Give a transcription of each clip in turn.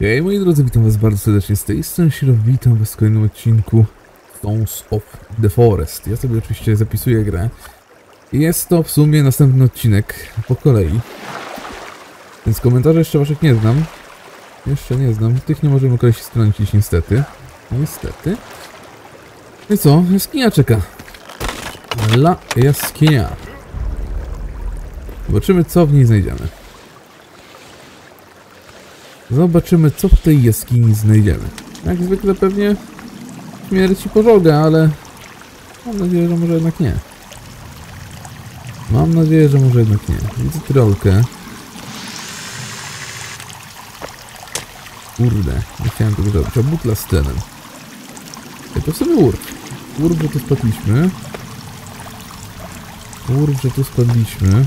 Hej moi drodzy, witam was bardzo serdecznie z tej strony witam was w kolejnym odcinku Stones of the Forest. Ja sobie oczywiście zapisuję grę. Jest to w sumie następny odcinek po kolei. Więc komentarzy jeszcze waszych nie znam. Jeszcze nie znam. Tych nie możemy koleś strącić niestety. Niestety. No i co? Jaskinia czeka. La jaskinia. Zobaczymy co w niej znajdziemy. Zobaczymy, co w tej jaskini znajdziemy. Jak zwykle pewnie śmierć i pożoga, ale mam nadzieję, że może jednak nie. Mam nadzieję, że może jednak nie. Widzę trolkę. Kurde, nie chciałem tego zrobić. A butla z tlenem. Ej, to w sumie urw. Urw, że tu spadliśmy. Urw, że tu spadliśmy.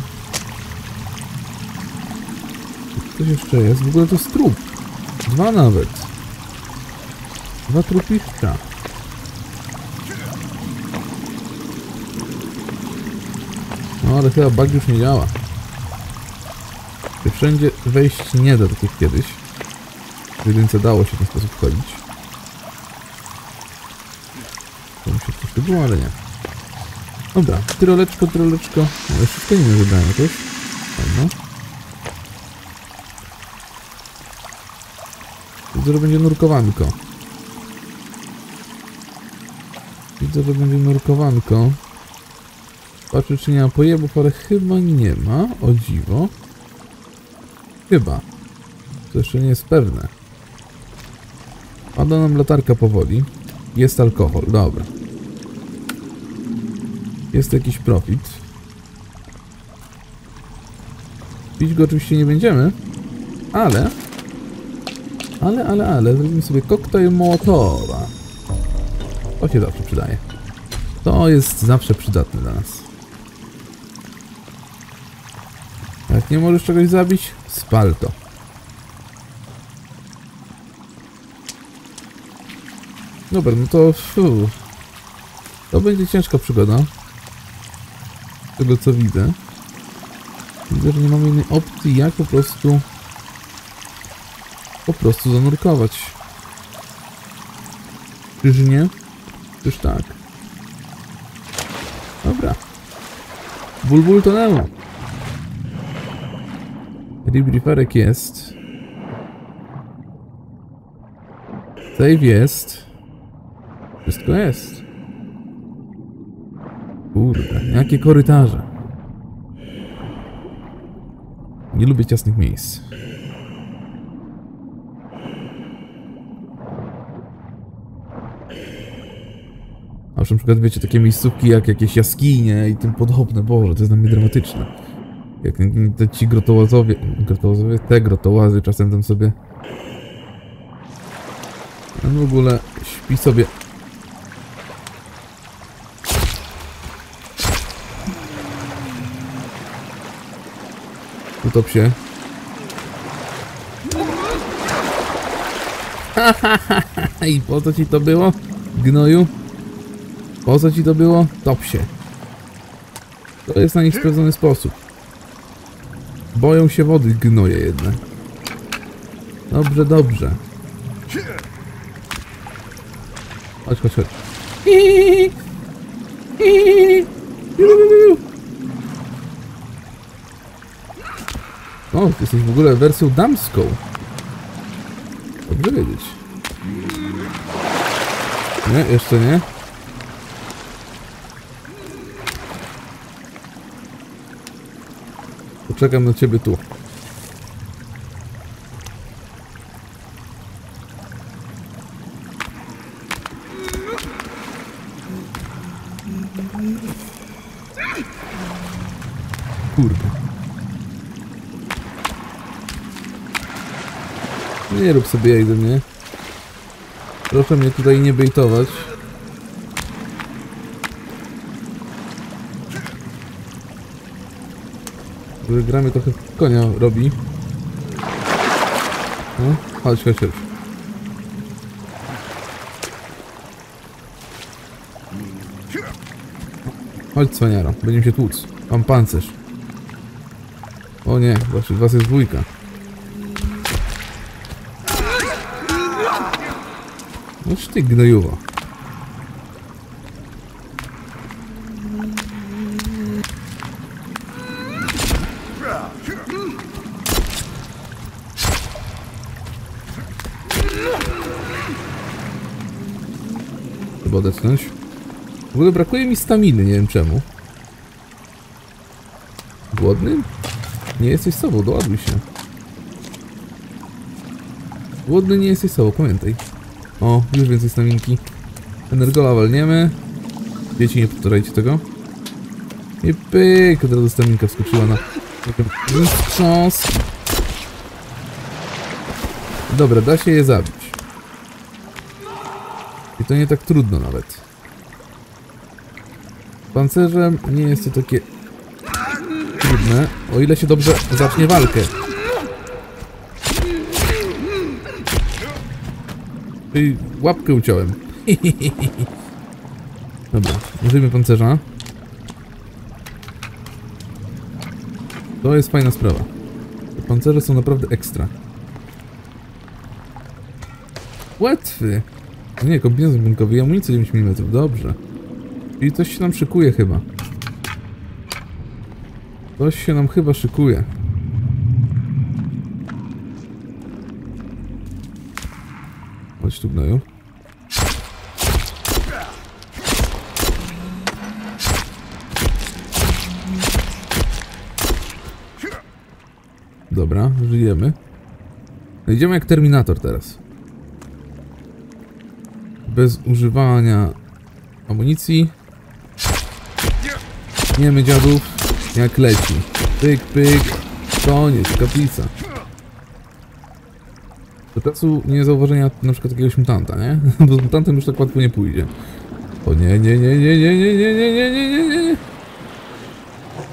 Coś jeszcze jest. W ogóle to jest trup. Dwa nawet. Dwa trupiszcza. No ale chyba bug już nie działa. Wszędzie wejść nie da tak jak kiedyś. W jedynce dało się w ten sposób wchodzić. To mi się coś tu było, ale nie. Dobra, tyroleczko, tyroleczko. No, jeszcze wszystko nie wybrałem jakoś. Fajno. Widzę, że będzie nurkowanko. Widzę, że będzie nurkowanko. Patrzę, czy nie ma pojebów, ale chyba nie ma. O dziwo. Chyba. To jeszcze nie jest pewne. Pada nam latarka powoli. Jest alkohol, dobra. Jest jakiś profit. Pić go oczywiście nie będziemy, ale ale, ale, ale, zrobimy sobie koktajl Mołotowa. To się zawsze przydaje. To jest zawsze przydatne dla nas. Jak nie możesz czegoś zabić, spal to. Dobra, no to... To będzie ciężka przygoda. Z tego co widzę. Widzę, że nie mamy innej opcji, jak po prostu po prostu zanurkować. Czyż nie? Czyż tak? Dobra. Bulbul tonęło. Rebrieferek jest. Save jest. Wszystko jest. Kurde, jakie korytarze. Nie lubię ciasnych miejsc. A już na przykład wiecie, takie miejscówki jak jakieś jaskinie i tym podobne, boże, to jest dla mnie dramatyczne. Jak te ci grotołazowie, grotołazowie, te grotołazy czasem tam sobie... A w ogóle śpi sobie... Utop się. I po co ci to było? Gnoju? Po co ci to było? Top się. To jest na nich sprawdzony sposób. Boją się wody gnoje jedne. Dobrze, dobrze. Chodź, chodź, chodź. O, ty jesteś w ogóle wersją damską. Dobrze wiedzieć. Nie, jeszcze nie. Poczekam na ciebie tu. Kurde. Nie rób sobie jaj do mnie. Proszę mnie tutaj nie bejtować. Że gra mnie trochę konia robi. No, chodź, chodź, chodź. Chodź, cwaniaro, będziemy się tłuc. Mam pancerz. O nie, właśnie was jest dwójka. Noż ty gnojuwo. Odetchnąć. W ogóle brakuje mi staminy, nie wiem czemu. Głodny? Nie jesteś sobą, doładuj się. Głodny nie jesteś sobą, pamiętaj. O, już więcej staminki. Energola walniemy. Dzieci, nie powtarzajcie tego. I pyk, od razu staminka wskoczyła na... Wstrząs. Dobra, da się je zabić. To nie tak trudno nawet. Pancerzem nie jest to takie trudne, o ile się dobrze zacznie walkę. Czyli łapkę uciąłem. Dobra, użyjmy pancerza. To jest fajna sprawa. Te pancerze są naprawdę ekstra. Łatwy! Nie, kombinezon bunkowy i amunicja 9 mm, dobrze. Czyli coś się nam szykuje chyba. Coś się nam chyba szykuje. Chodź tu gnoju. Dobra, żyjemy. Idziemy jak Terminator teraz. Bez używania amunicji. Niemy dziadów jak leci. Pyk, pyk. Koniec, kaplica. Do czasu nie zauważenia na przykład jakiegoś mutanta, nie? Bo z mutantem już tak łatwo nie pójdzie. O nie, nie, nie, nie, nie, nie, nie, nie, nie, nie, nie, nie.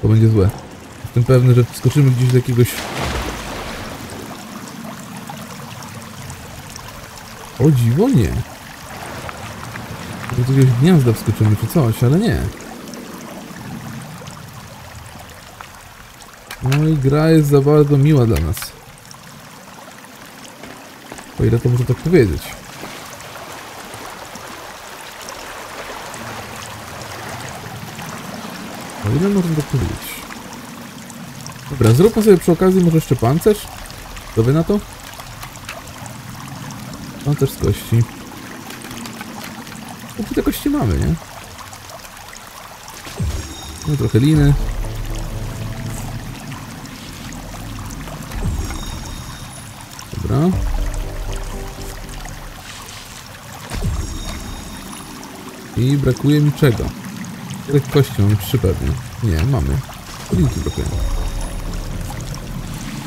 To będzie złe. Jestem pewny, że wskoczymy gdzieś do jakiegoś... O dziwo nie. Do jakiegoś gniazda wskoczymy czy coś, ale nie. No i gra jest za bardzo miła dla nas. O ile to można tak powiedzieć. O ile można tak powiedzieć. Dobra, zróbmy sobie przy okazji może jeszcze pancerz. Co wy na to? Pancerz z kości. Póki te kości mamy, nie? No trochę liny. Dobra. I brakuje mi czego? Których kości mamy? Trzy pewnie. Nie, mamy. Linki brakuje.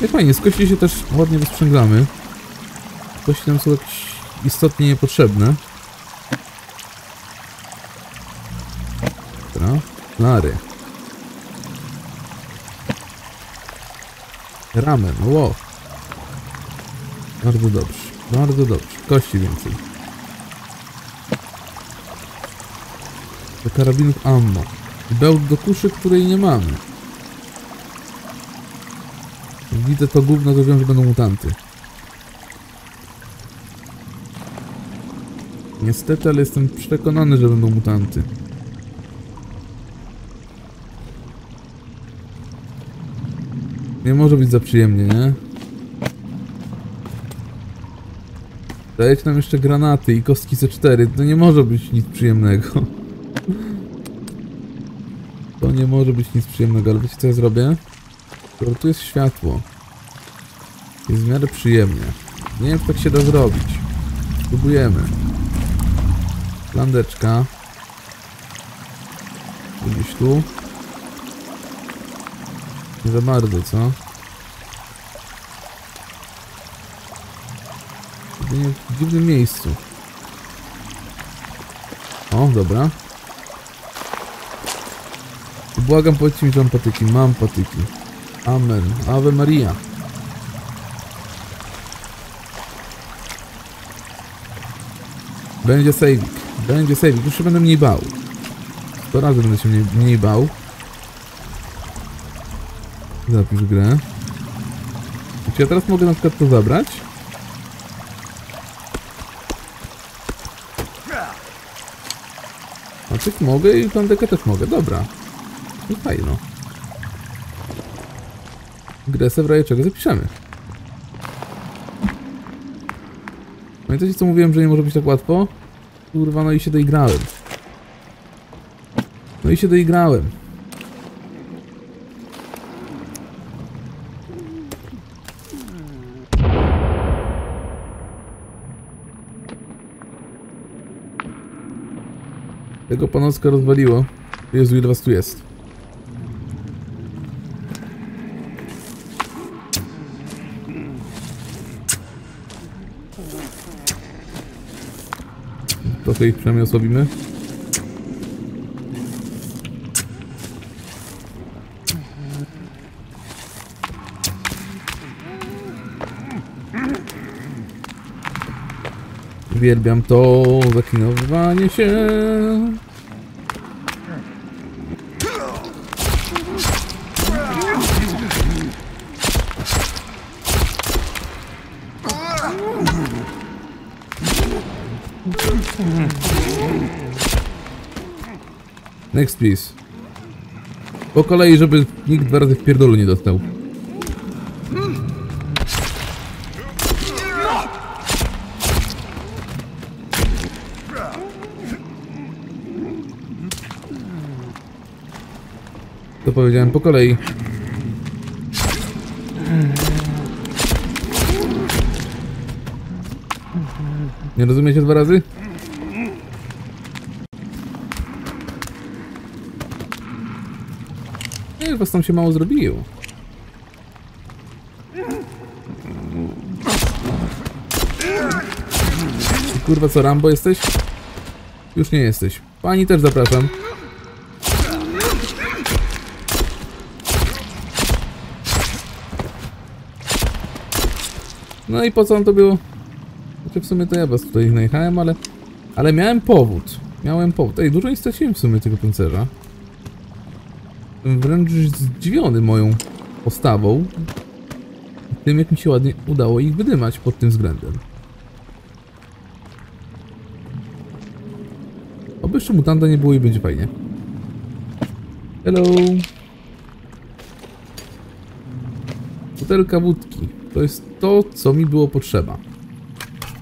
No i fajnie, z kości się też ładnie wysprzęglamy. Kości nam są jakieś istotnie niepotrzebne. Dobra. Lary. Ramen, wow. Bardzo dobrze, bardzo dobrze. Kości więcej. Do karabinów ammo. Bełt do kuszy, której nie mamy. Widzę to gówno, to wiem, że będą mutanty. Niestety, ale jestem przekonany, że będą mutanty. Nie może być za przyjemnie, nie? Dajecie nam jeszcze granaty i kostki C4. To nie może być nic przyjemnego. To nie może być nic przyjemnego, ale wiecie co ja zrobię? Skoro tu jest światło. Jest w miarę przyjemnie. Nie wiem, czy tak się da zrobić. Spróbujemy. Landeczka. Gdzieś tu. Za bardzo, co? W dziwnym miejscu. O, dobra. Błagam, powiedzcie mi, że mam patyki. Mam patyki. Amen. Ave Maria. Będzie saving. Będzie saving. Już się będę mniej bał. 100 razy będę się mniej, mniej bał. Zapisz grę. Czy ja teraz mogę na przykład to zabrać? Znaczy mogę i plandekę też mogę, dobra. No fajno. Grę se w razie zapiszemy. Pamiętacie co mówiłem, że nie może być tak łatwo? Kurwa, no i się doigrałem. No i się doigrałem. Tego panowska rozwaliło. Jezu, ile was tu jest. Trochę ich przynajmniej osłabimy. Uwielbiam to zaklinowywanie się. Next please. Po kolei, żeby nikt dwa razy w pierdolu nie dostał. Powiedziałem po kolei. Nie rozumiecie dwa razy? Nie, was tam się mało zrobiło. Kurwa co, Rambo jesteś? Już nie jesteś. Pani też zapraszam. No i po co on to było? Znaczy w sumie to ja was tutaj najechałem, ale... Ale miałem powód. Miałem powód. Ej, dużo nie straciłem w sumie tego pancerza. Jestem wręcz zdziwiony moją postawą. Tym, jak mi się ładnie udało ich wydymać pod tym względem. Oby jeszcze mutanta nie było i będzie fajnie. Hello! Butelka wódki. To jest to, co mi było potrzeba.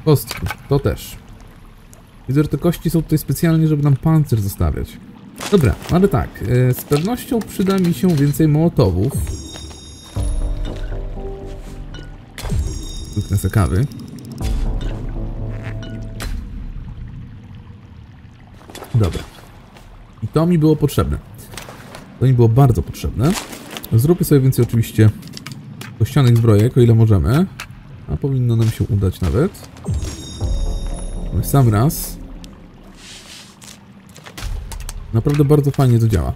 Kostki. To też. Widzę, że te kości są tutaj specjalnie, żeby nam pancerz zostawiać. Dobra, ale tak. e, Z pewnością przyda mi się więcej mołotowów. Kliknę se kawy. Dobra. I to mi było potrzebne. To mi było bardzo potrzebne. Zróbmy sobie więcej oczywiście kościanych zbrojek, o ile możemy. A powinno nam się udać nawet. Sam raz. Naprawdę bardzo fajnie to działa.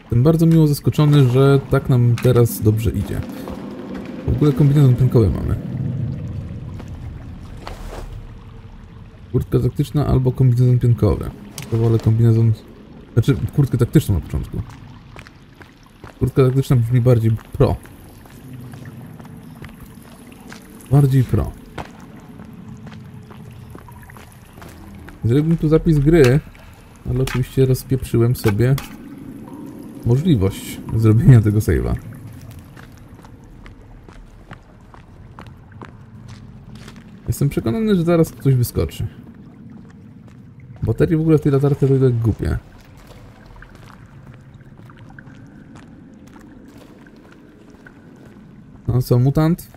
Jestem bardzo miło zaskoczony, że tak nam teraz dobrze idzie. W ogóle kombinezon pękowy mamy. Kurtka taktyczna albo kombinezon piankowy. To wolę kombinezon... Znaczy, kurtkę taktyczną na początku. Kurtka taktyczna brzmi bardziej pro. Bardziej pro. Zrobiłbym tu zapis gry, ale oczywiście rozpieprzyłem sobie możliwość zrobienia tego save'a. Jestem przekonany, że zaraz ktoś wyskoczy. Baterie w ogóle w tej latarce to tak głupie. No co, mutant?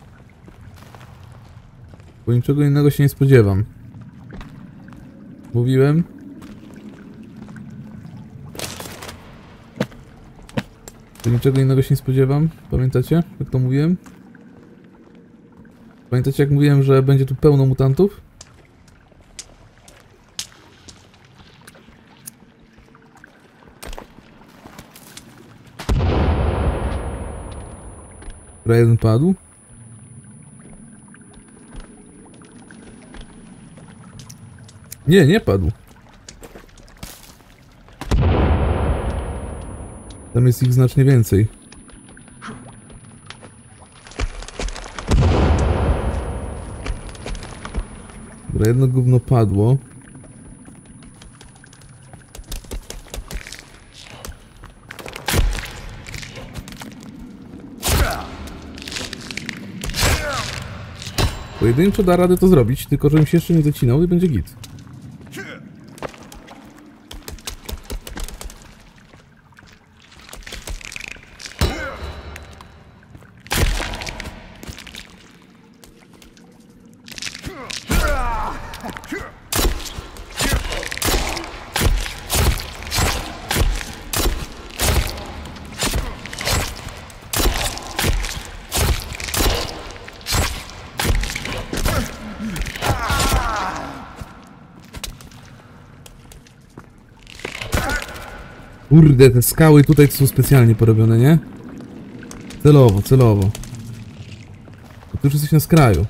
Bo niczego innego się nie spodziewam. Mówiłem? To niczego innego się nie spodziewam. Pamiętacie, jak to mówiłem? Pamiętacie, jak mówiłem, że będzie tu pełno mutantów? Dobra, jeden padł. Nie, nie padł. Tam jest ich znacznie więcej. Dobra, jedno gówno padło. Pojedynczo da radę to zrobić, tylko żebym się jeszcze nie docinał i będzie git. Kurde, te skały tutaj są specjalnie porobione, nie? Celowo, celowo. Bo tu już jesteś na skraju.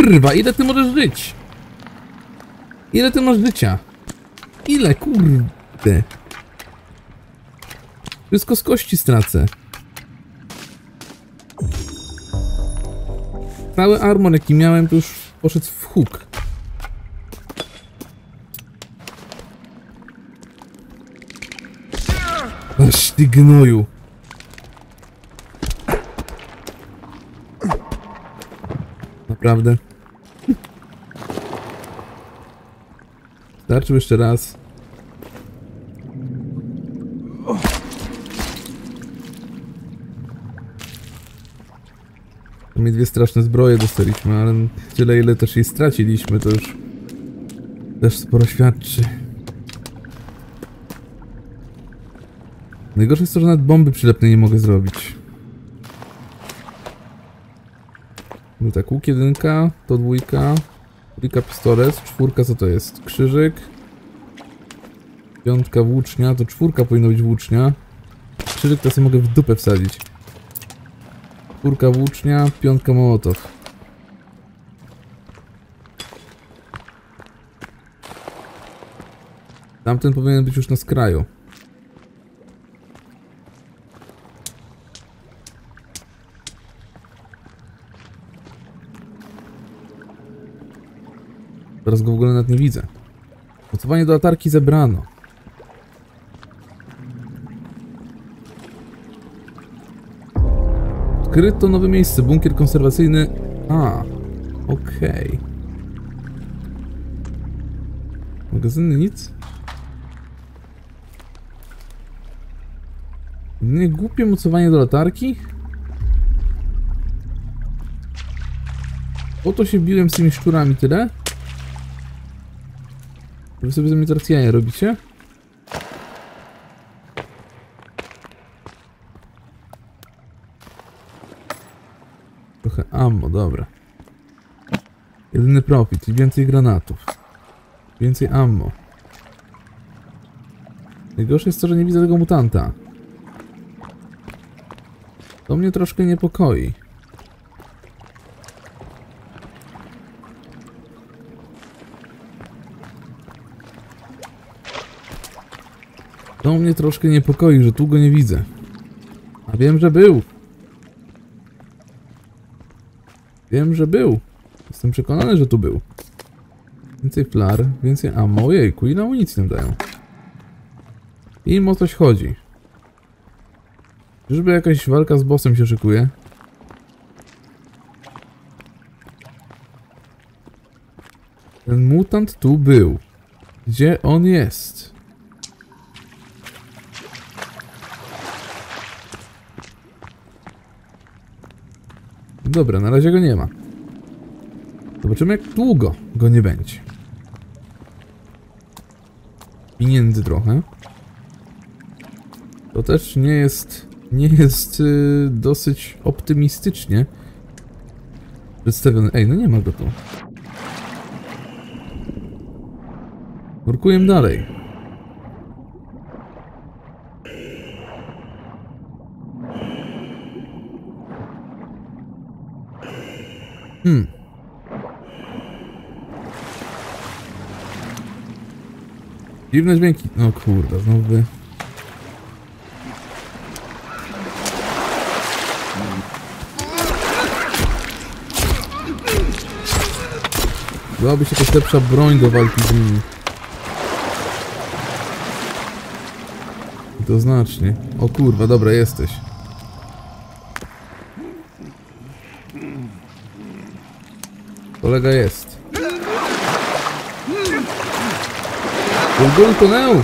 Kurwa, ile ty możesz żyć? Ile ty masz życia? Ile, kurde? Wszystko z kości stracę. Cały armor jaki miałem to już poszedł w huk. Aż ty gnoju. Naprawdę. Starczył jeszcze raz. My dwie straszne zbroje dostaliśmy, ale tyle ile też jej straciliśmy, to już też sporo świadczy. Najgorsze jest to, że nawet bomby przylepne nie mogę zrobić. No tak, łuk jedynka, to dwójka, trójka pistolet, czwórka co to jest? Krzyżyk. Piątka włócznia, to czwórka powinna być włócznia. Krzyżyk to sobie mogę w dupę wsadzić. Czwórka włócznia, piątka mołotow. Tamten powinien być już na skraju. Teraz go w ogóle nawet nie widzę. Mocowanie do latarki zebrano. Odkryto nowe miejsce, bunkier konserwacyjny. A, okej. Magazyny nic? Nie głupie mocowanie do latarki? Po to się biłem z tymi szczurami tyle? Wy sobie ze mnie teraz jaja robicie? Trochę ammo, dobra. Jedyny profit i więcej granatów. Więcej ammo. Najgorsze jest to, że nie widzę tego mutanta. To mnie troszkę niepokoi. To mnie troszkę niepokoi, że tu go nie widzę. A wiem, że był. Wiem, że był. Jestem przekonany, że tu był. Więcej flar, więcej ammo. Ojejku, ile amunicji nam dają? Im o coś chodzi. Czyżby jakaś walka z bossem się szykuje? Ten mutant tu był. Gdzie on jest? Dobra, na razie go nie ma. Zobaczymy jak długo go nie będzie. Pieniędzy trochę. To też nie jest... Nie jest yy, dosyć optymistycznie przedstawiony. Ej, no nie ma go tu. Nurkuję dalej. Hmm. Dziwne dźwięki. No kurde, znowu wy. Byłaby się jakaś lepsza broń do walki z nimi. to znacznie. O kurwa, dobra, jesteś. Kolega jest. Bulbul tonęł!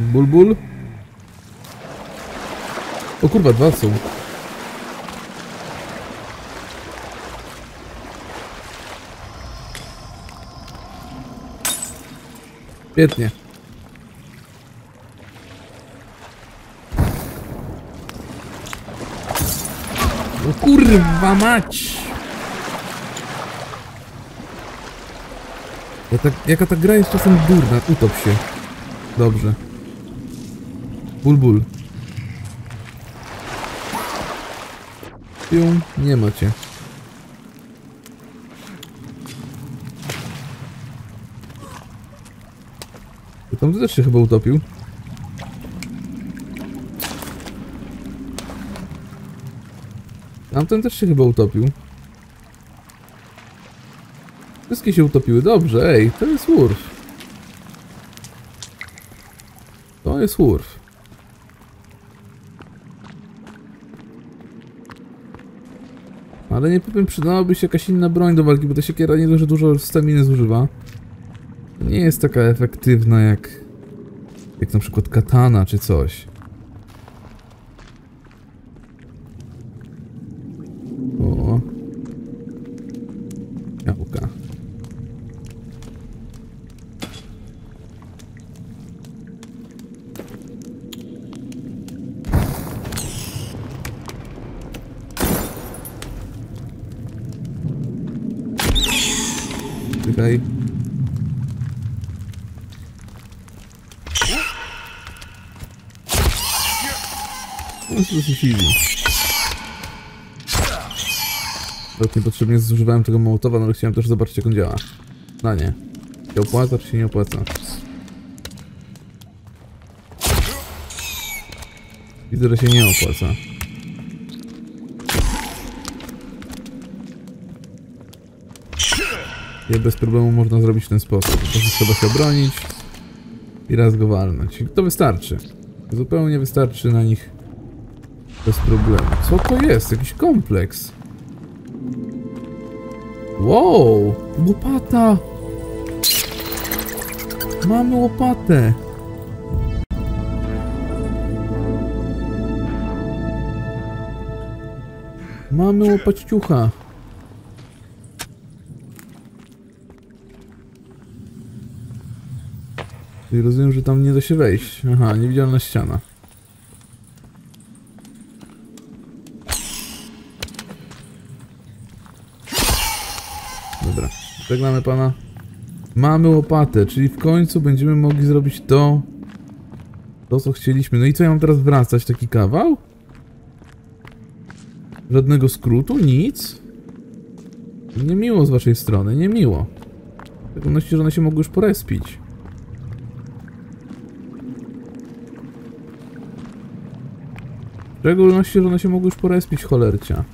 Bulbul? O kurwa, dwa są. Świetnie. O kurwa mać! Ja tak, jaka ta gra jest czasem durna, utop się. Dobrze. Ból, ból. Pium, nie macie. Tam też się chyba utopił. Tamten też się chyba utopił. Wszystkie się utopiły. Dobrze, ej, to jest wurf. To jest wurf. Ale nie powiem, przydałaby się jakaś inna broń do walki, bo ta siekiera nie że dużo staminy zużywa. Nie jest taka efektywna jak... Jak na przykład katana czy coś. Easy. Nawet niepotrzebnie zużywałem tego mołotowa, no ale chciałem też zobaczyć jak on działa. No nie. Się opłaca czy się nie opłaca? Widzę, że się nie opłaca. Je bez problemu można zrobić w ten sposób. Po prostu trzeba się obronić i raz go walnąć. To wystarczy. Zupełnie wystarczy na nich bez problemu. Co to jest? Jakiś kompleks. Wow! Łopata! Mamy łopatę! Mamy łopaciucha. I rozumiem, że tam nie da się wejść. Aha, niewidzialna ściana. Dobra, żegnamy pana. Mamy łopatę, czyli w końcu będziemy mogli zrobić to, to co chcieliśmy. No i co ja mam teraz wracać? Taki kawał? Żadnego skrótu? Nic? Niemiło z waszej strony, niemiło. W szczególności, że one się mogły już porespić. W szczególności, że one się mogły już porespić, cholercia.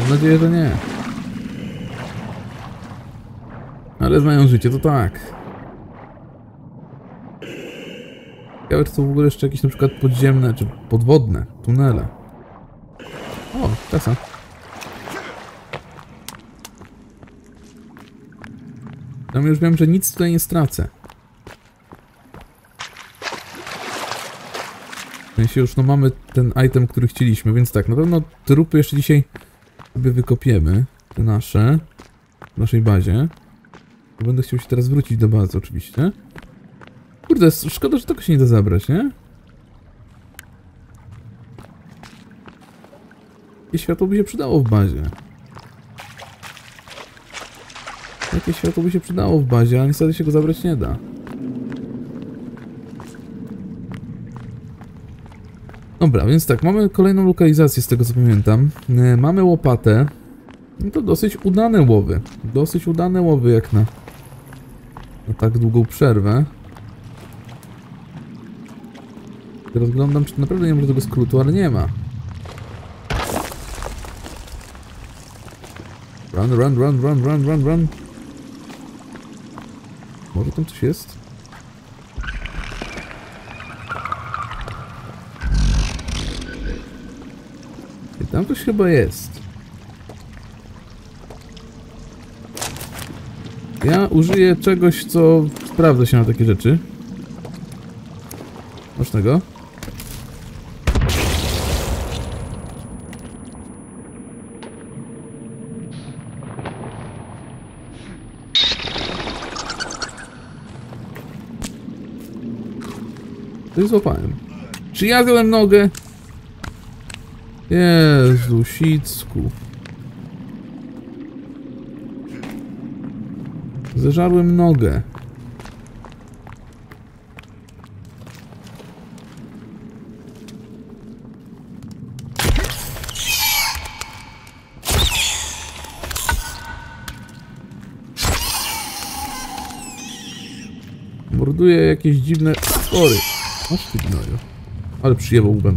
Mam nadzieję, że nie. Ale znają życie, to tak. Ciekawe, czy są w ogóle jeszcze jakieś na przykład podziemne, czy podwodne tunele. O, kasa. Tam już wiem, że nic tutaj nie stracę. W sensie już no mamy ten item, który chcieliśmy, więc tak, na pewno trupy jeszcze dzisiaj sobie wykopiemy. Te nasze. W naszej bazie. Będę chciał się teraz wrócić do bazy oczywiście. Kurde, szkoda, że tego się nie da zabrać, nie? Jakie światło by się przydało w bazie? Jakie światło by się przydało w bazie, ale niestety się go zabrać nie da. Dobra, więc tak, mamy kolejną lokalizację z tego co pamiętam. E, mamy łopatę. No to dosyć udane łowy. Dosyć udane łowy jak na, na tak długą przerwę. Rozglądam, czy naprawdę nie ma tego skrótu, ale nie ma. Run, run, run, run, run, run, run. Może tam coś jest? Tam coś chyba jest. Ja użyję czegoś, co sprawdza się na takie rzeczy. Masz tego? I złapałem. Czy ja nogę? Jezu, sicku. Zeżarłem nogę. Morduje jakieś dziwne spory. Masz ty gnoju. Ale przyjebał. Gdzie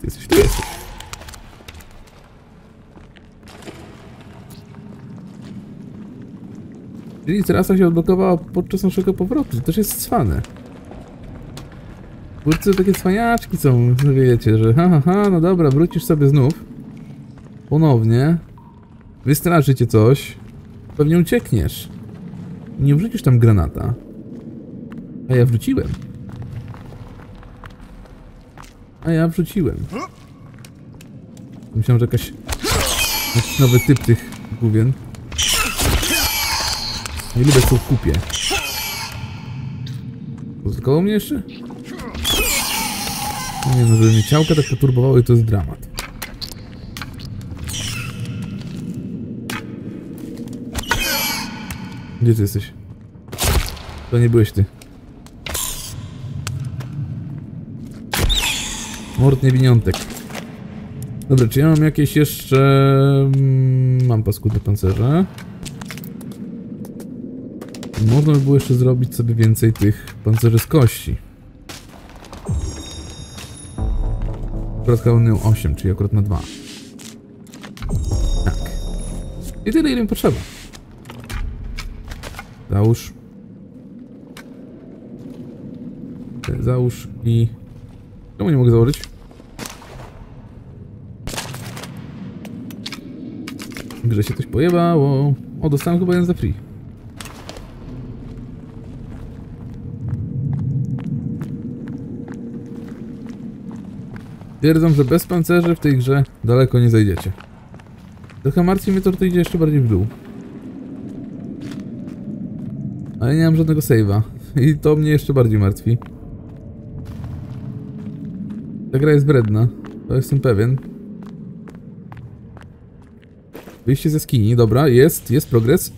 ty jesteś? Tu jesteś. Czyli trasa się odblokowała podczas naszego powrotu. To też jest cwane. Twórcy takie cwaniaczki są, wiecie, że ha, ha, ha, no dobra, wrócisz sobie znów. Ponownie. Wystraszy cię coś. Pewnie uciekniesz. Nie wrzucisz tam granata. A ja wrzuciłem. A ja wrzuciłem. Myślałem, że jakaś... Jakiś nowy typ tych główien. Nie lubię co w kupie. Pozyskało mnie jeszcze? Nie no, żeby mnie ciałka tak poturbowały, to jest dramat. Gdzie ty jesteś? To nie byłeś ty. Mord niewiniątek. Dobra, czy ja mam jakieś jeszcze... mm, Mam paskudne pancerze. Można by było jeszcze zrobić sobie więcej tych pancerzy z kości. Akurat miał 8, czyli akurat na 2. Tak. I tyle, ile mi potrzeba. Załóż. Załóż i... Czemu nie mogę założyć? Grze się coś pojebało. O, dostałem chyba jeden za free. Twierdzą, że bez pancerzy w tej grze daleko nie zajdziecie. Trochę martwi mnie to, że to idzie jeszcze bardziej w dół. Ale nie mam żadnego save'a. I to mnie jeszcze bardziej martwi. Ta gra jest wredna. To jestem pewien. Wyjście ze skini, dobra, jest, jest progres.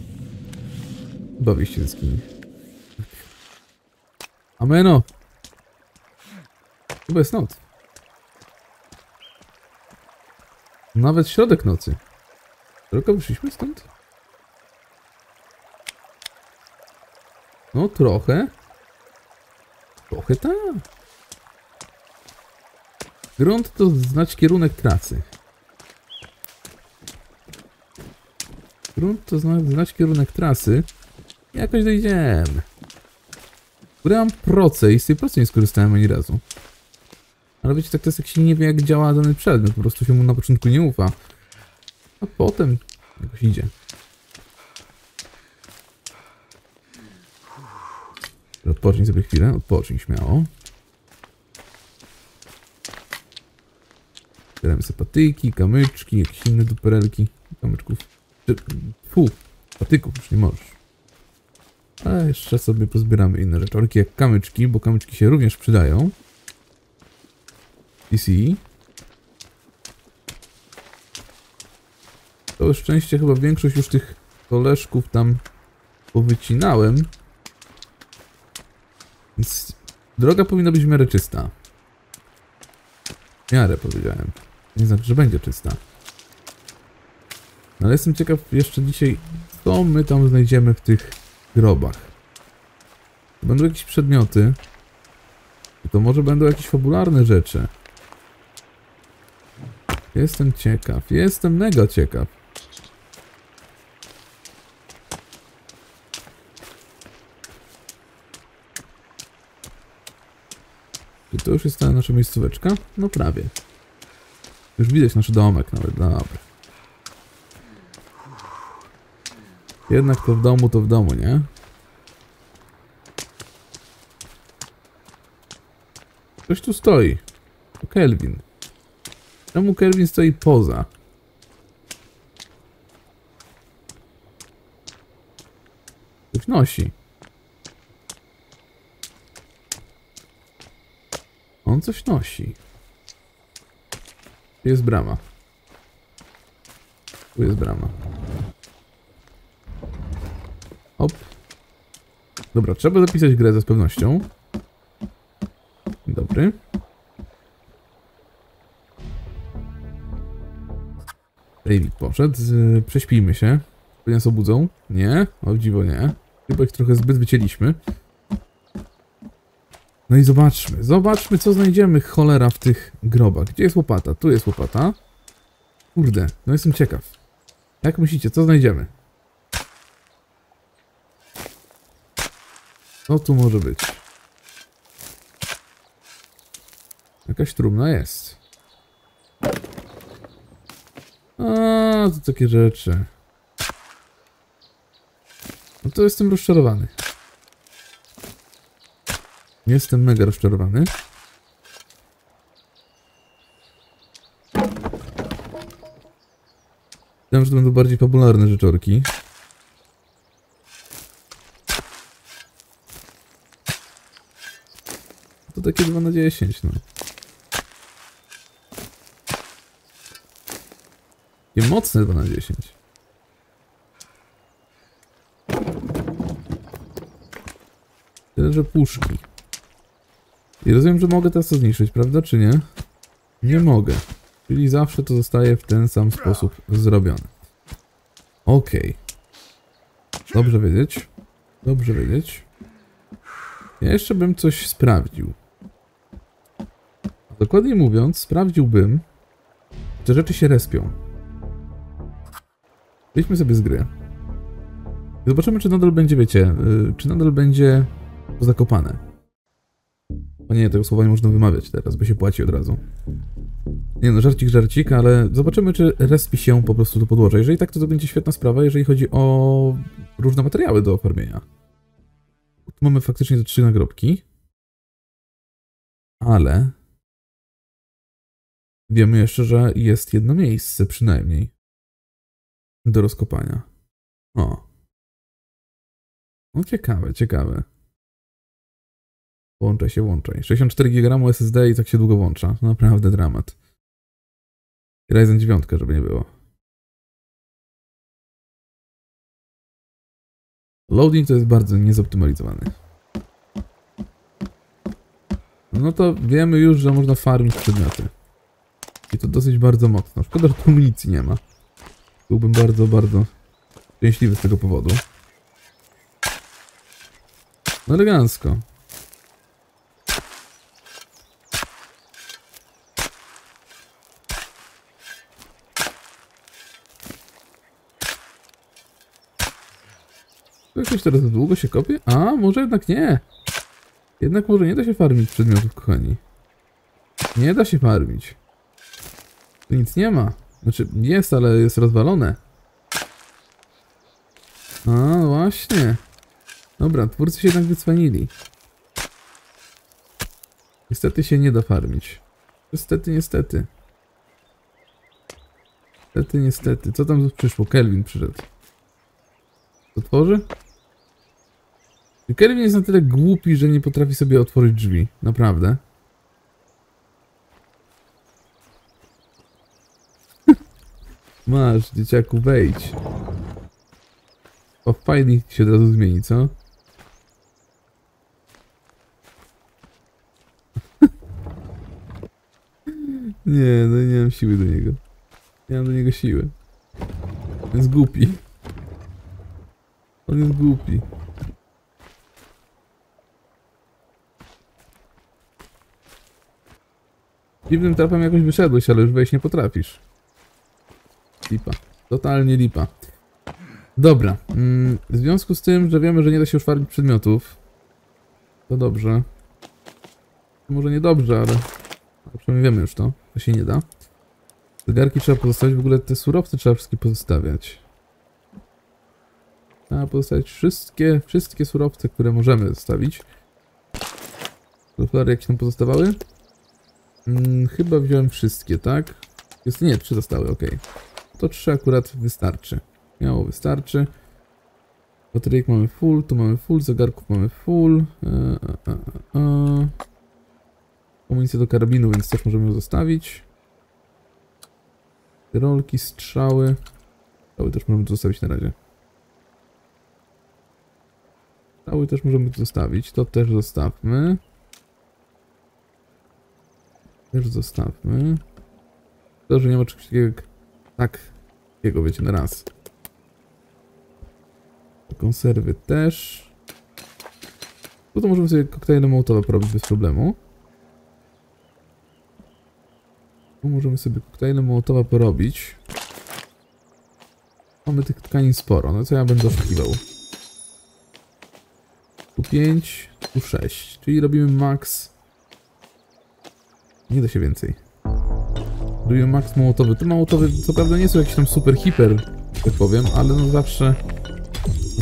Chyba wyjście ze skini. Ameno! Chyba jest noc. Nawet środek nocy. Tylko wyszliśmy stąd? No trochę. Trochę tak. Grunt to znać kierunek trasy. Grunt to zna, znać kierunek trasy. Jakoś dojdziemy. Grałem proce i z tej procy nie skorzystałem ani razu. Ale wiecie, tak to jest jak się nie wie jak działa dany przedmiot. Po prostu się mu na początku nie ufa. A potem jakoś idzie. Odpocznij sobie chwilę, odpocznij śmiało. Zbieramy sobie patyki, kamyczki, jakieś inne duperelki. Kamyczków. Fu, patyków już nie możesz. A jeszcze sobie pozbieramy inne rzeczorki jak kamyczki, bo kamyczki się również przydają. DC. To szczęście chyba większość już tych koleżków tam powycinałem. Więc droga powinna być w miarę czysta. W miarę powiedziałem. Nie znaczy, że będzie czysta. No ale jestem ciekaw jeszcze dzisiaj, co my tam znajdziemy w tych grobach. Będą jakieś przedmioty. To może będą jakieś fabularne rzeczy. Jestem ciekaw, jestem mega ciekaw. Czy to już jest ta nasza miejscóweczka? No prawie. Już widać nasz domek nawet, dobra. Jednak to w domu, to w domu, nie? Ktoś tu stoi. To Kelvin. Czemu Kelvin stoi poza? Coś nosi. On coś nosi. Jest brama. Tu jest brama. Hop. Dobra, trzeba zapisać grę ze z pewnością. Dobry. David poszedł. Prześpijmy się. Czy nas obudzą? Nie? O dziwo nie. Chyba ich trochę zbyt wycięliśmy. No i zobaczmy. Zobaczmy, co znajdziemy, cholera, w tych grobach. Gdzie jest łopata? Tu jest łopata. Kurde, no jestem ciekaw. Jak myślicie, co znajdziemy? Co tu może być? Jakaś trumna jest. A, to takie rzeczy. No to jestem rozczarowany. Jestem mega rozczarowany. Myślałem, że to będą bardziej popularne rzeczorki. To takie 2 na 10, no. I mocne 2 na 10. Tyle, że puszki. I rozumiem, że mogę teraz to zniszczyć, prawda, czy nie? Nie mogę. Czyli zawsze to zostaje w ten sam sposób zrobione. Okej. Dobrze wiedzieć. Dobrze wiedzieć. Ja jeszcze bym coś sprawdził. A dokładniej mówiąc, sprawdziłbym, czy rzeczy się respią. Wyjdźmy sobie z gry. Zobaczymy, czy nadal będzie, wiecie, yy, czy nadal będzie to zakopane. O nie, tego słowa nie można wymawiać teraz, by się płaci od razu. Nie no, żarcik żarcik, ale zobaczymy, czy respi się po prostu do podłoża. Jeżeli tak, to to będzie świetna sprawa, jeżeli chodzi o różne materiały do farmienia. Tu mamy faktycznie te trzy nagrobki. Ale... Wiemy jeszcze, że jest jedno miejsce przynajmniej do rozkopania. O. No ciekawe, ciekawe. Włączaj się, włączaj. 64 GB SSD i tak się długo włącza. To naprawdę dramat. Ryzen 9, żeby nie było. Loading to jest bardzo niezoptymalizowany. No to wiemy już, że można farmić przedmioty. I to dosyć bardzo mocno. Szkoda, że tu amunicji nie ma. Byłbym bardzo, bardzo szczęśliwy z tego powodu. No elegancko. Jakoś teraz długo się kopie? A, może jednak nie. Jednak może nie da się farmić przedmiotów, kochani. Nie da się farmić. Tu nic nie ma. Znaczy, jest, ale jest rozwalone. A, właśnie. Dobra, twórcy się jednak wycwanili. Niestety się nie da farmić. Niestety, niestety. Niestety, niestety. Co tam przyszło? Kelvin przyszedł. Otworzy? Kelvin jest na tyle głupi, że nie potrafi sobie otworzyć drzwi? Naprawdę. Masz, dzieciaku, wejdź. O, fajnie się od razu zmieni, co? nie, no nie mam siły do niego. Nie mam do niego siły. On jest głupi. On jest głupi. Dziwnym trafem jakoś wyszedłeś, ale już wejść nie potrafisz. Lipa. Totalnie lipa. Dobra. Mm, w związku z tym, że wiemy, że nie da się farmić przedmiotów, to dobrze. Może nie dobrze, ale, ale przynajmniej wiemy już to, że się nie da. Zegarki trzeba pozostawić, w ogóle te surowce trzeba wszystkie pozostawiać. Trzeba pozostawić wszystkie, wszystkie surowce, które możemy zostawić. Flary jakieś tam pozostawały? Mm, chyba wziąłem wszystkie, tak? Jest, nie, trzy zostały, ok. To trzy akurat wystarczy. Miało wystarczy. Bateryjek mamy full, tu mamy full, zegarków mamy full. E, e, e, e. Do karabinu, więc też możemy ją zostawić. Rolki, strzały. Strzały też możemy tu zostawić na razie. Strzały też możemy tu zostawić. To też zostawmy. Też zostawmy. To, że nie ma czegoś takiego jak... Tak. Wiecie, na raz. Konserwy też. Tu to możemy sobie koktajle mołotowe porobić bez problemu. Tu możemy sobie koktajle mołotowa porobić. Mamy tych tkanin sporo, no co ja będę oszukiwał. Tu 5, tu 6, czyli robimy max. Nie da się więcej. Robimy max mołotowy. Te mołotowy co prawda nie są jakieś tam super hiper, tak powiem, ale no zawsze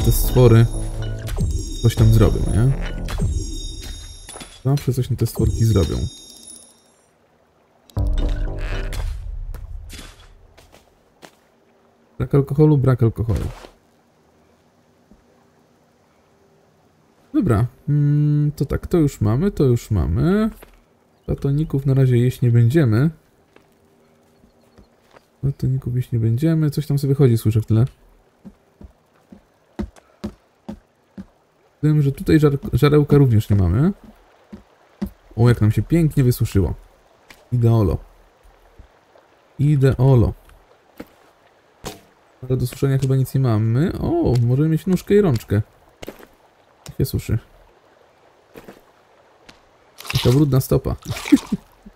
te stwory coś tam zrobią, nie? Zawsze coś na te stworki zrobią. Brak alkoholu, brak alkoholu. Dobra, mm, to tak, to już mamy, to już mamy. Batoników na razie jeść nie będziemy. Batoników jeść nie będziemy. Coś tam sobie chodzi, słyszę w tyle. Wiem, że tutaj żar żarełka również nie mamy. O, jak nam się pięknie wysuszyło. Ideolo. Ideolo. Ale do suszenia chyba nic nie mamy. O, możemy mieć nóżkę i rączkę. Niech się suszy. Jaka brudna stopa.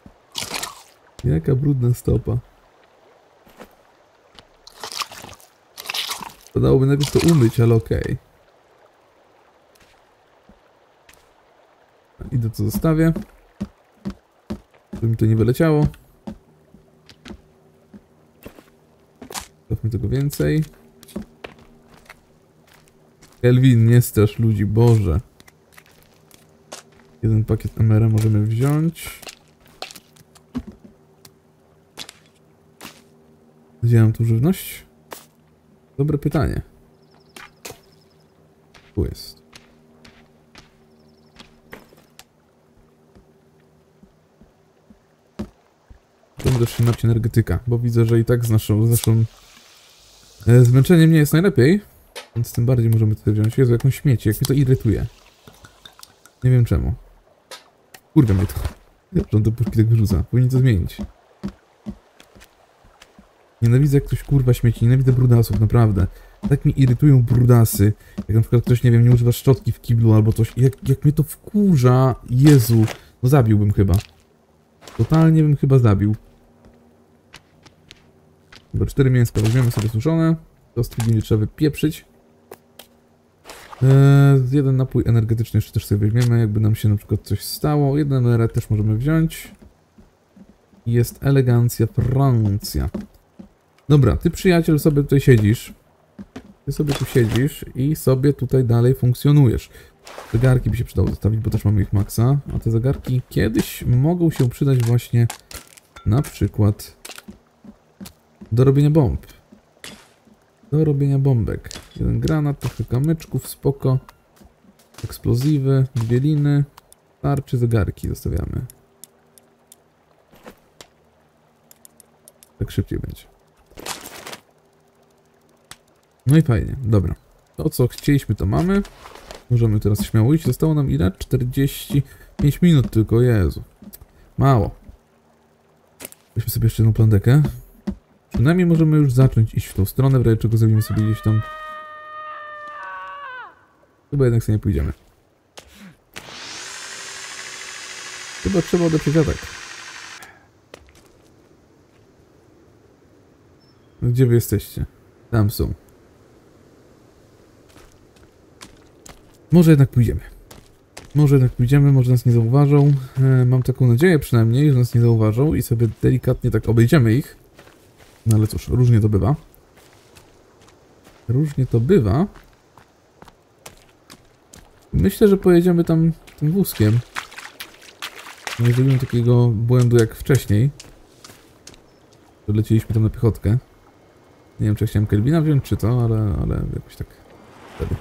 Jaka brudna stopa. To dałoby najpierw to umyć, ale okej. Okay. Idę to zostawię. Żeby mi to nie wyleciało. Zostawmy tego więcej. Kelvin, nie strasz ludzi, Boże. Jeden pakiet MR możemy wziąć. Gdzie mam tu żywność? Dobre pytanie. Tu jest. Też się napić energetyka, bo widzę, że i tak z naszą, z naszą e, zmęczeniem nie jest najlepiej. Więc tym bardziej możemy tutaj wziąć. Jezu, jakąś śmieci, jak mnie to irytuje. Nie wiem czemu. Kurwa mnie to. On te puszki tak wyrzuca. Powinien to zmienić. Nienawidzę jak ktoś kurwa śmieci, nienawidzę brudasów, naprawdę. Tak mi irytują brudasy. Jak na przykład ktoś, nie wiem, nie używa szczotki w kiblu albo coś. Jak, jak mnie to wkurza, Jezu. No zabiłbym chyba. Totalnie bym chyba zabił. Chyba cztery mięska weźmiemy sobie suszone. To stwierdzimy, trzeba wypieprzyć. Eee, jeden napój energetyczny jeszcze też sobie weźmiemy, jakby nam się na przykład coś stało. Jeden MR też możemy wziąć. Jest elegancja Francja. Dobra, ty przyjaciel sobie tutaj siedzisz. Ty sobie tu siedzisz i sobie tutaj dalej funkcjonujesz. Zegarki by się przydało zostawić, bo też mamy ich maksa. A te zegarki kiedyś mogą się przydać właśnie na przykład do robienia bomb. Do robienia bombek. Jeden granat, trochę kamyczków, spoko. Eksplozywy, dwie liny. Tarczy, zegarki zostawiamy. Tak szybciej będzie. No i fajnie, dobra. To co chcieliśmy to mamy. Możemy teraz śmiało iść. Zostało nam ile? 45 minut tylko, Jezu. Mało. Weźmy sobie jeszcze jedną plandekę. Przynajmniej możemy już zacząć iść w tą stronę, w razie czego zrobimy sobie gdzieś tam... Chyba jednak sobie nie pójdziemy. Chyba trzeba odeprzeć atak. Gdzie wy jesteście? Tam są. Może jednak pójdziemy. Może jednak pójdziemy, może nas nie zauważą. E, mam taką nadzieję przynajmniej, że nas nie zauważą i sobie delikatnie tak obejdziemy ich. No ale cóż, różnie to bywa. Różnie to bywa. Myślę, że pojedziemy tam tym wózkiem. Nie zrobimy takiego błędu jak wcześniej. Leciliśmy tam na piechotkę. Nie wiem, czy chciałem Kelvina wziąć, czy to, ale, ale jakoś tak wtedy.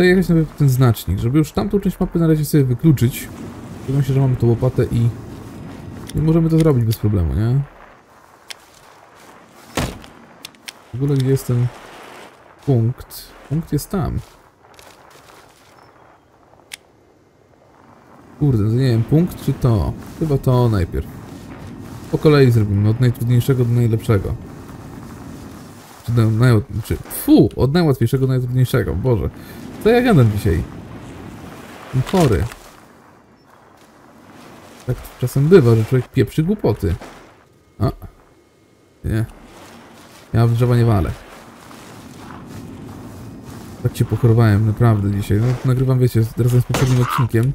Chcę jechać na ten znacznik, żeby już tamtą część mapy na razie sobie wykluczyć. Wydaje się, że mamy tą łopatę i... I możemy to zrobić bez problemu, nie? W ogóle gdzie jest ten punkt? Punkt jest tam. Kurde, no nie wiem, punkt czy to? Chyba to najpierw. Po kolei zrobimy, od najtrudniejszego do najlepszego. Czy do naj... czy... Fu! Od najłatwiejszego do najtrudniejszego, Boże. Co ja gadam dzisiaj? Chory. Tak czasem bywa, że człowiek pieprzy głupoty. A. Nie. Ja w drzewa nie walę. Tak się pochorowałem, naprawdę dzisiaj. No, nagrywam, wiecie, razem z poprzednim odcinkiem.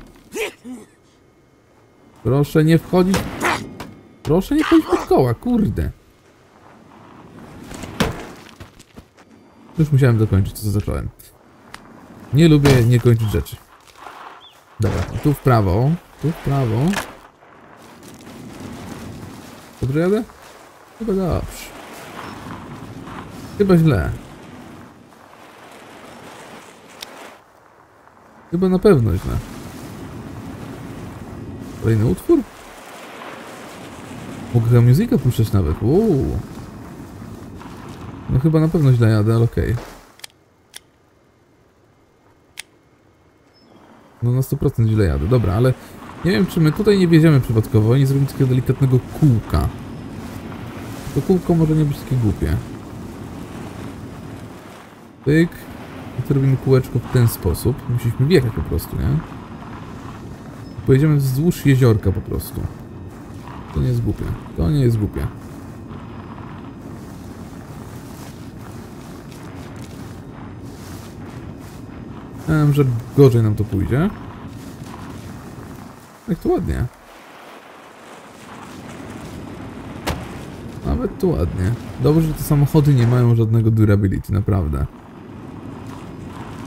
Proszę nie wchodzić... Proszę nie wchodzić pod koła, kurde. Już musiałem dokończyć, co zacząłem. Nie lubię nie kończyć rzeczy. Dobra, tu w prawo, tu w prawo. Dobrze jadę? Chyba dobrze. Chyba źle. Chyba na pewno źle. Kolejny utwór? Mogę chyba muzykę puszczać nawet. Uuu. No chyba na pewno źle jadę, ale okej. Okay. No na 100% źle jadę. Dobra, ale nie wiem czy my tutaj nie wjedziemy przypadkowo i nie zrobimy takiego delikatnego kółka. To kółko może nie być takie głupie. Pyk. I to robimy kółeczko w ten sposób. Musieliśmy wjechać po prostu, nie? Pojedziemy wzdłuż jeziorka po prostu. To nie jest głupie. To nie jest głupie. Wiem, że gorzej nam to pójdzie. Jak to ładnie. Nawet tu ładnie. Dobrze, że te samochody nie mają żadnego durability, naprawdę.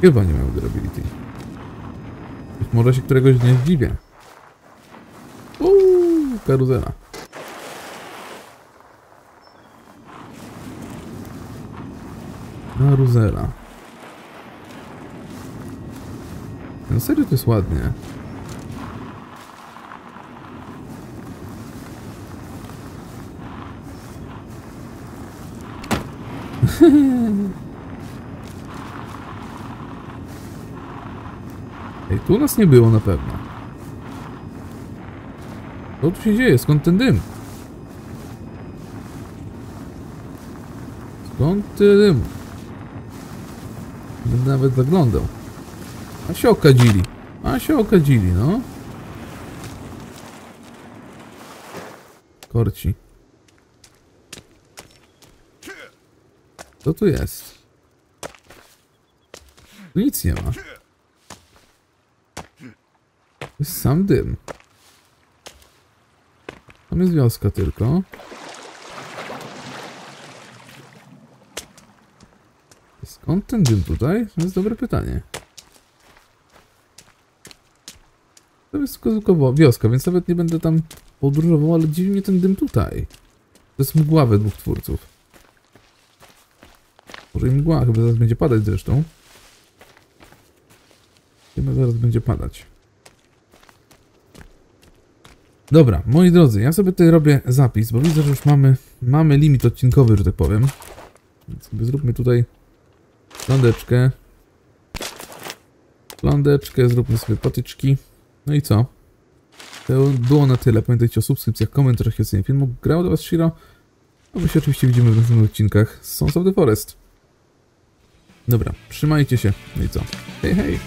Chyba nie mają durability. Być może się któregoś dnia zdziwię. Uuu, karuzela. Karuzela. No serio to jest ładnie. Ej, tu nas nie było na pewno. Co tu się dzieje? Skąd ten dym? Skąd ten dym? Będę nawet zaglądał. A się okadzili. A się okadzili, no. Korci. Co tu jest? Tu nic nie ma. To jest sam dym. Tam jest wioska tylko. Skąd ten dym tutaj? To jest dobre pytanie. To jest tylko wioska, więc nawet nie będę tam podróżował, ale dziwi mnie ten dym tutaj. To jest mgła we dwóch twórców. Może i mgła, chyba zaraz będzie padać zresztą. Chyba zaraz będzie padać. Dobra, moi drodzy, ja sobie tutaj robię zapis, bo widzę, że już mamy, mamy limit odcinkowy, że tak powiem. Więc zróbmy tutaj lądeczkę. Lądeczkę, zróbmy sobie patyczki. No i co? To było na tyle. Pamiętajcie o subskrypcjach, komentarzach i ocenie filmu. Grał do Was Shiro. A my się oczywiście widzimy w następnych odcinkach z Sons of the Forest. Dobra, trzymajcie się. No i co? Hej, hej!